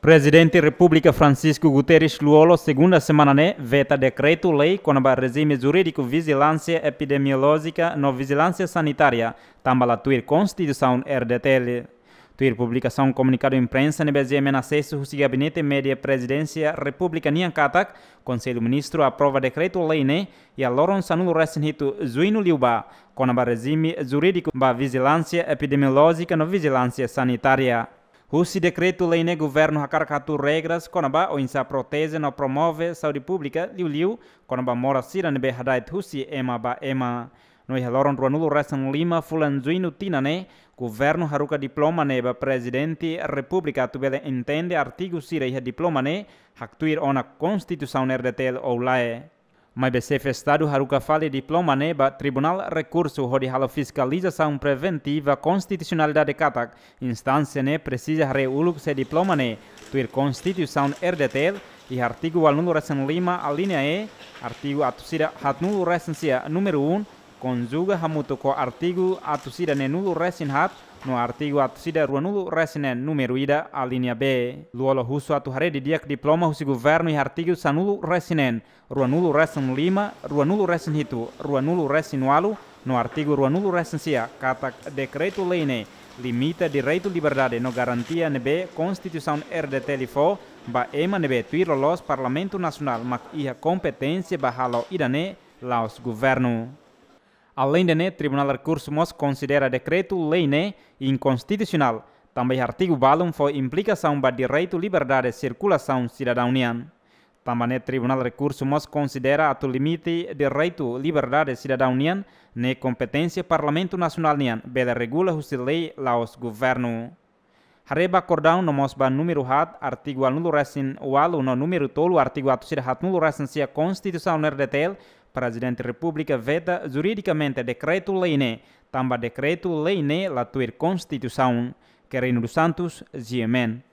Presidente República Francisco Guterres Luolo, segunda semana né, veta decreto-lei com o regime jurídico vigilância epidemiológica no vigilância sanitária, também a tua Constituição RDTL. Tua publicação comunicado imprensa ne BGM acesso o gabinete média presidência República Nian Katak, Conselho Ministro aprova decreto-lei né, e a Loron Sanulo Resinhito Zuino Liuba, com o regime jurídico ba vigilância epidemiológica no vigilância sanitária. Russo decreto-lei ne governo hakarkatu regras konaba o insa protege no promove saúde pública liu liu konaba mora sira ne behadait husi ema ba ema no ihaloron ruanulo resan lima fulanzuino tina ne, governo haruka diploma ne ba presidente república tubele entende artigo sira iha diploma ne, haktuir ona constituição nerdetel ou lae. Mas BC Estado haruka fale diploma ne ba Tribunal Recurso hodi halo fiscalização preventiva constitucionalidade katak instância ne precisa reuluk se diploma ne. Tuir Constituição RDTL e artigo al número recen lima a linha E artigo atusida hat nulo recensia número 1 conjuga hamuto ko artigo atusida ne nulo recen hat no artigo atusida ruanulu resinen número ida a B. Luolo husu atu hare di diak diploma husi governo e artigo sanulu resinen ruanulu resen lima ruanulu resen hitu ruanulu resen walu no artigo ruanulu resen sia kata decreto lei limita direito liberdade no garantia nebe Constituição RDT lifo ba ema nebe tuiro los Parlamento Nacional mak iha competência ba halo idane laos governo. Além de né, Tribunal de Recursos Mos considera decreto-lei né, inconstitucional. Também artigo balum foi implicação para direito, liberdade circulação cidadania. Também né, Tribunal de Recursos Mos considera o limite direito, liberdade e cidadania ne competência Parlamento Nacional nian, bela regula o lei laos governo. Hareba acordão no mosba número hat, artigo anulo resin walu no número tolo, artigo atusir hat nulo resin sia Constituição nerdetel, Presidente República veta juridicamente decreto-lei né, também decreto-lei né, la tuir Constituição, que Reino dos Santos, GMN.